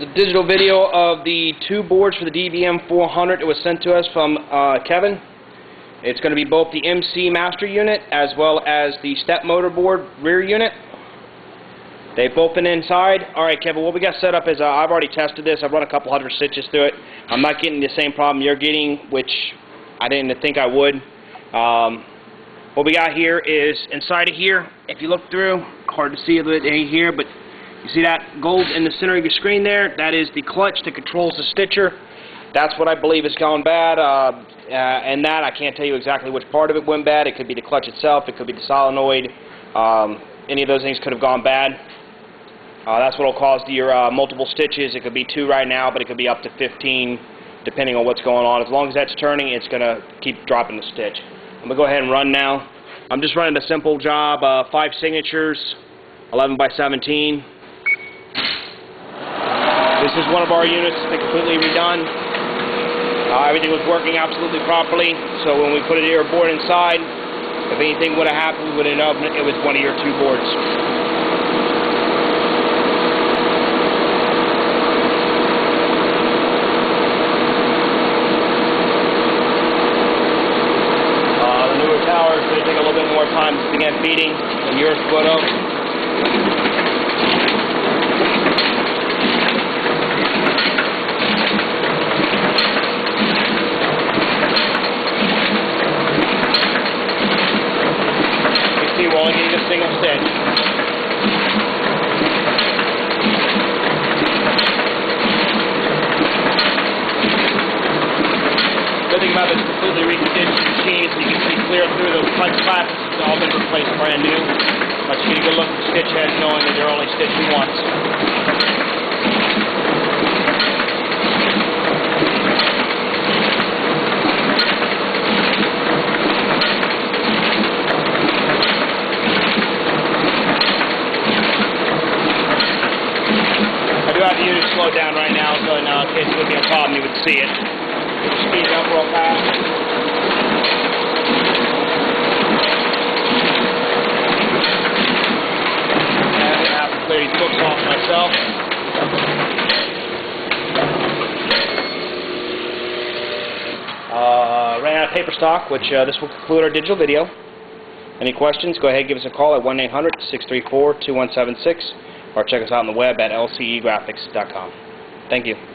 the digital video of the two boards for the DBM 400 that was sent to us from uh, Kevin. It's going to be both the MC master unit as well as the step motor board rear unit. They've both been inside. Alright Kevin, what we got set up is uh, I've already tested this. I've run a couple hundred stitches through it. I'm not getting the same problem you're getting, which I didn't think I would. Um, what we got here is inside of here, if you look through, hard to see it here, but you see that gold in the center of your screen there? That is the clutch that controls the stitcher. That's what I believe is going bad. Uh, uh, and that, I can't tell you exactly which part of it went bad. It could be the clutch itself. It could be the solenoid. Um, any of those things could have gone bad. Uh, that's what will cause your uh, multiple stitches. It could be two right now, but it could be up to 15 depending on what's going on. As long as that's turning, it's going to keep dropping the stitch. I'm going to go ahead and run now. I'm just running a simple job, uh, five signatures, 11 by 17. This is one of our units that completely redone. Uh, everything was working absolutely properly, so when we put a air board inside, if anything would have happened, we would have known it was one of your two boards. Uh, the newer tower is going to take a little bit more time to begin feeding than yours would have. Only getting a single stitch. Good thing about this completely restitched machine is you can see clear through those punch flaps. It's all been replaced brand new. But you get a good look at the stitch heads knowing that they're only stitching once. I do have slowed down right now, so in case there would be a problem, you would see it. Speed it up real fast. Clear these books off myself. Uh, ran out of paper stock, which uh, this will conclude our digital video. Any questions, go ahead give us a call at 1-800-634-2176 or check us out on the web at lcegraphics.com. Thank you.